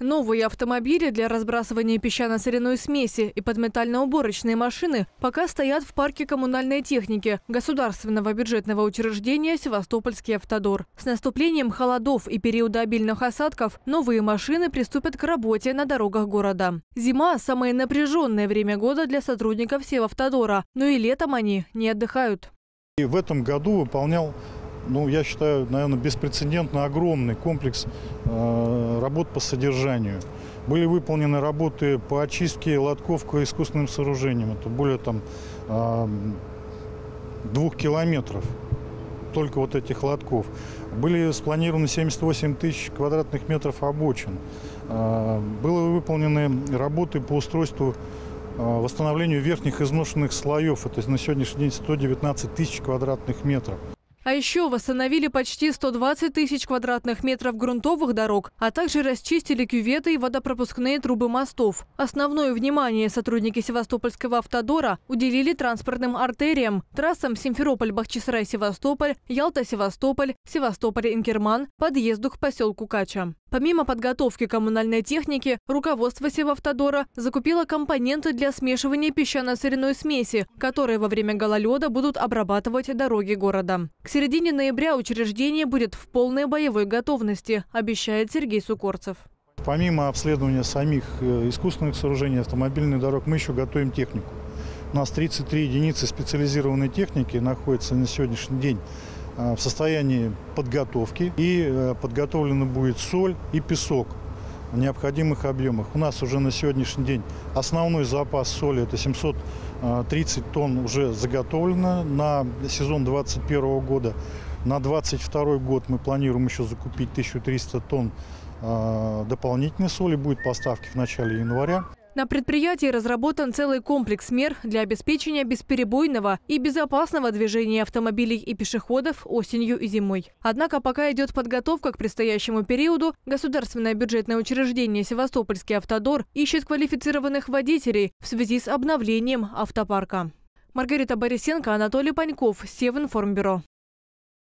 Новые автомобили для разбрасывания песчано-соляной смеси и подметально-уборочные машины пока стоят в парке коммунальной техники государственного бюджетного учреждения «Севастопольский автодор». С наступлением холодов и периода обильных осадков новые машины приступят к работе на дорогах города. Зима – самое напряженное время года для сотрудников Севавтодора, но и летом они не отдыхают. И в этом году выполнял ну, я считаю, наверное, беспрецедентно огромный комплекс э, работ по содержанию. Были выполнены работы по очистке лотков к искусственным сооружениям. Это более там э, двух километров только вот этих лотков. Были спланированы 78 тысяч квадратных метров обочин. Э, были выполнены работы по устройству восстановлению верхних изношенных слоев. Это на сегодняшний день 119 тысяч квадратных метров. А еще восстановили почти 120 тысяч квадратных метров грунтовых дорог, а также расчистили кюветы и водопропускные трубы мостов. Основное внимание сотрудники Севастопольского автодора уделили транспортным артериям, трассам Симферополь-Бахчисарай-Севастополь, Ялта-Севастополь, Севастополь-Инкерман, подъезду к поселку Кача. Помимо подготовки коммунальной техники, руководство Севавтодора закупило компоненты для смешивания песчано-соляной смеси, которые во время гололеда будут обрабатывать дороги города. К середине ноября учреждение будет в полной боевой готовности, обещает Сергей Сукорцев. Помимо обследования самих э, искусственных сооружений автомобильных дорог, мы еще готовим технику. У нас 33 единицы специализированной техники находятся на сегодняшний день в состоянии подготовки. И э, подготовлена будет соль и песок в необходимых объемах. У нас уже на сегодняшний день основной запас соли это 730 тонн уже заготовлено на сезон 2021 года. На 2022 год мы планируем еще закупить 1300 тонн э, дополнительной соли. Будет поставки в начале января. На предприятии разработан целый комплекс мер для обеспечения бесперебойного и безопасного движения автомобилей и пешеходов осенью и зимой. Однако пока идет подготовка к предстоящему периоду, государственное бюджетное учреждение «Севастопольский автодор» ищет квалифицированных водителей в связи с обновлением автопарка. Маргарита Борисенко, Анатолий Паньков, Севинформбюро.